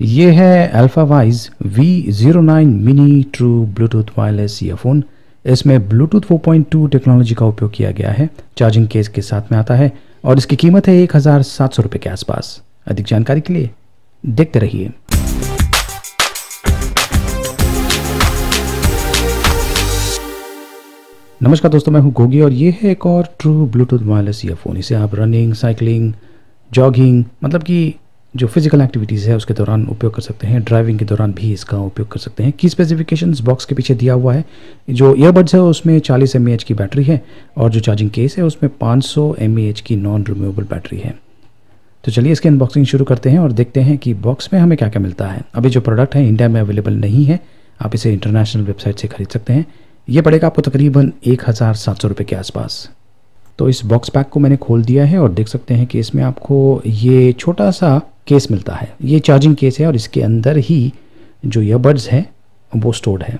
ये है Alpha Wise V zero nine mini true Bluetooth wireless earphone इसमें Bluetooth 4.2 technology का उपयोग किया गया है। चार्जिंग केस के साथ में आता है और इसकी कीमत है एक हज़ार सात सौ रुपये के आसपास। अधिक जानकारी के लिए देखते रहिए। नमस्कार दोस्तों, मैं हूँ गोगी और ये है एक और ट्रू ब्लूटूथ वायरलेस ईयरफोन इसे आप रनिंग साइकिलिंग जॉगिंग मतलब कि जो फ़िज़िकल एक्टिविटीज़ है, उसके दौरान उपयोग कर सकते हैं। ड्राइविंग के दौरान भी इसका उपयोग कर सकते हैं। की स्पेसिफिकेशंस बॉक्स के पीछे दिया हुआ है। जो ईयरबड्स है, उसमें 40 एम की बैटरी है और जो चार्जिंग केस है, उसमें 500 सौ की नॉन रिमूवेबल बैटरी है। तो चलिए इसकी अनबॉक्सिंग शुरू करते हैं और देखते हैं कि बॉक्स में हमें क्या क्या मिलता है। अभी जो प्रोडक्ट है इंडिया में अवेलेबल नहीं है। आप इसे इंटरनेशनल वेबसाइट से खरीद सकते हैं। ये पड़ेगा आपको तकरीबन एक हज़ार सात सौ रुपये के आसपास। तो इस बॉक्स पैक को मैंने खोल दिया है और देख सकते हैं कि इसमें आपको ये छोटा सा केस मिलता है। ये चार्जिंग केस है और इसके अंदर ही जो ईयरबड्स हैं, वो स्टोर्ड है।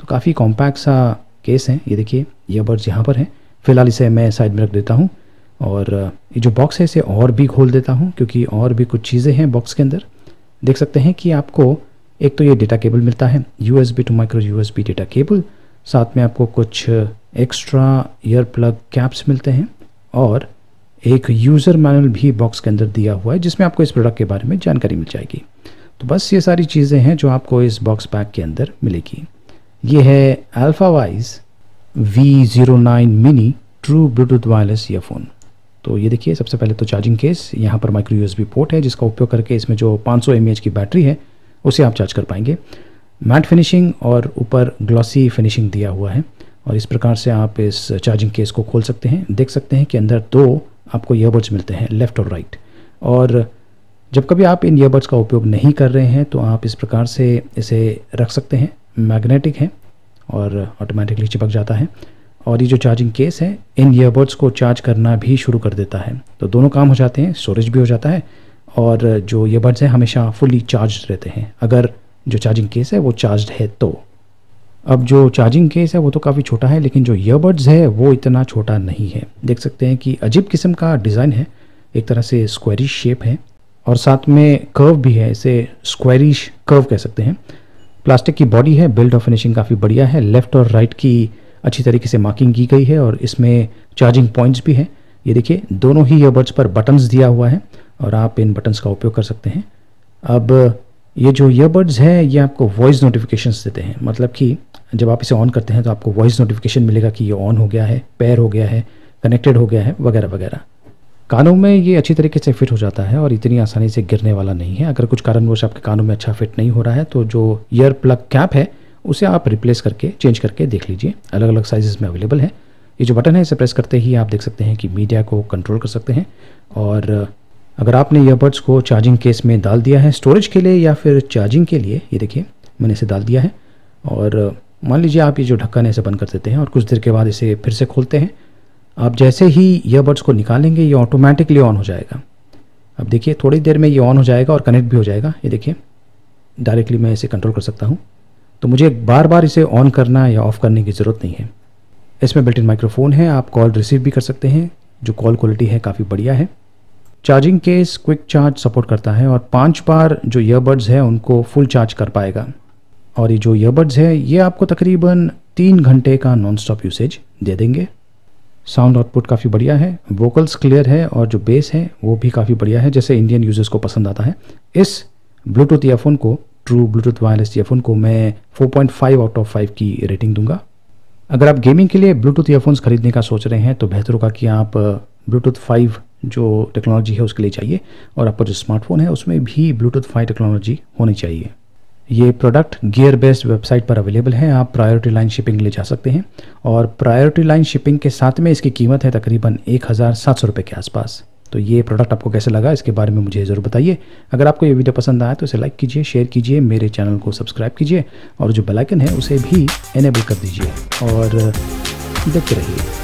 तो काफ़ी कॉम्पैक्ट सा केस है। ये देखिए ईयरबड्स यहाँ पर हैं। फ़िलहाल इसे मैं साइड में रख देता हूँ और ये जो बॉक्स है, इसे और भी खोल देता हूँ क्योंकि और भी कुछ चीज़ें हैं बॉक्स के अंदर। देख सकते हैं कि आपको एक तो ये डेटा केबल मिलता है U S two micro U S data cable साथ में आपको कुछ एक्स्ट्रा ईयर प्लग कैप्स मिलते हैं और एक यूज़र मैनुअल भी बॉक्स के अंदर दिया हुआ है, जिसमें आपको इस प्रोडक्ट के बारे में जानकारी मिल जाएगी। तो बस ये सारी चीज़ें हैं जो आपको इस बॉक्स पैक के अंदर मिलेगी। ये है Alpha Wise V zero nine mini true Bluetooth wireless earphone तो ये देखिए, सबसे पहले तो चार्जिंग केस यहाँ पर माइक्रो यूएसबी पोर्ट है, जिसका उपयोग करके इसमें जो 500 सौ की बैटरी है, उसे आप चार्ज कर पाएँगे। मैट फिनिशिंग और ऊपर ग्लॉसी फिनिशिंग दिया हुआ है। और इस प्रकार से आप इस चार्जिंग केस को खोल सकते हैं। देख सकते हैं कि अंदर दो आपको ईयरबड्स मिलते हैं लेफ़्ट और राइट और जब कभी आप इन ईयरबड्स का उपयोग नहीं कर रहे हैं तो आप इस प्रकार से इसे रख सकते हैं। मैग्नेटिक है और ऑटोमेटिकली चिपक जाता है। और ये जो चार्जिंग केस है, इन ईयरबड्स को चार्ज करना भी शुरू कर देता है। तो दोनों काम हो जाते हैं स्टोरेज भी हो जाता है और जो ईयरबड्स हैं, हमेशा फुली चार्ज रहते हैं। अगर जो चार्जिंग केस है, वो चार्ज है तो। अब जो चार्जिंग केस है वो तो काफ़ी छोटा है, लेकिन जो ईयरबड्स है वो इतना छोटा नहीं है। देख सकते हैं कि अजीब किस्म का डिज़ाइन है, एक तरह से स्क्वायरिश शेप है, और साथ में कर्व भी है, इसे स्क्वायरिश कर्व कह सकते हैं। प्लास्टिक की बॉडी है बिल्ड और फिनिशिंग काफ़ी बढ़िया है लेफ़्ट और राइट की अच्छी तरीके से मार्किंग की गई है, और इसमें चार्जिंग पॉइंट्स भी हैं। ये देखिए, दोनों ही ईयरबड्स पर बटन्स दिया हुआ है, और आप इन बटन्स का उपयोग कर सकते हैं। अब ये जो ईयरबड्स हैं, ये आपको वॉइस नोटिफिकेशंस देते हैं। मतलब कि जब आप इसे ऑन करते हैं तो आपको वॉइस नोटिफिकेशन मिलेगा कि ये ऑन हो गया है पैर हो गया है कनेक्टेड हो गया है, वगैरह वगैरह। कानों में ये अच्छी तरीके से फिट हो जाता है और इतनी आसानी से गिरने वाला नहीं है। अगर कुछ कारणवश आपके कानों में अच्छा फिट नहीं हो रहा है तो जो ईयर प्लग कैप है, उसे आप रिप्लेस करके चेंज करके देख लीजिए। अलग अलग साइजेस में अवेलेबल है। ये जो बटन है, इसे प्रेस करते ही आप देख सकते हैं कि मीडिया को कंट्रोल कर सकते हैं और अगर आपने ईयरबड्स को चार्जिंग केस में डाल दिया है स्टोरेज के लिए या फिर चार्जिंग के लिए, ये देखिए, मैंने इसे डाल दिया है। और, मान लीजिए आप ये जो ढक्कन है इसे बंद कर देते हैं और कुछ देर के बाद इसे फिर से खोलते हैं, आप जैसे ही ईयरबड्स को निकालेंगे, ये ऑटोमेटिकली ऑन हो जाएगा। अब देखिए, थोड़ी देर में ये ऑन हो जाएगा और कनेक्ट भी हो जाएगा। ये देखिए डायरेक्टली मैं इसे कंट्रोल कर सकता हूँ। तो मुझे बार बार इसे ऑन करना या ऑफ़ करने की ज़रूरत नहीं है। इसमें बिल्ट इन माइक्रोफोन है, आप कॉल रिसीव भी कर सकते हैं। जो कॉल क्वालिटी है, काफ़ी बढ़िया है। Charging case quick charge support करता है और पाँच बार जो ईयरबड्स है, उनको फुल चार्ज कर पाएगा। और ये जो ईयरबड्स है, ये आपको तकरीबन तीन घंटे का नॉन स्टॉप यूसेज दे देंगे। साउंड आउटपुट काफ़ी बढ़िया है वोकल्स क्लियर है और जो बेस है, वो भी काफ़ी बढ़िया है, जैसे इंडियन यूज़र्स को पसंद आता है। इस ब्लूटूथ ईयरफोन को ट्रू ब्लूटूथ वायरलेस ईयरफोन को मैं 4.5 आउट ऑफ़ 5 की रेटिंग दूँगा। अगर आप गेमिंग के लिए ब्लूटूथ ईयरफोन्स खरीदने का सोच रहे हैं तो बेहतर होगा कि आप ब्लूटूथ 5 जो टेक्नोलॉजी है उसके लिए चाहिए और आपका जो स्मार्टफ़ोन है उसमें भी ब्लूटूथ फाइव टेक्नोलॉजी होनी चाहिए। ये प्रोडक्ट गियर बेस्ड वेबसाइट पर अवेलेबल है। आप प्रायोरिटी लाइन शिपिंग ले जा सकते हैं और प्रायोरिटी लाइन शिपिंग के साथ में इसकी कीमत है तकरीबन एक हज़ार सात सौ रुपये के आसपास। तो ये प्रोडक्ट आपको कैसे लगा इसके बारे में मुझे ज़रूर बताइए। अगर आपको ये वीडियो पसंद आया तो इसे लाइक कीजिए शेयर कीजिए, मेरे चैनल को सब्सक्राइब कीजिए और जो बेलाइकन है उसे भी इनेबल कर दीजिए और देखते रहिए।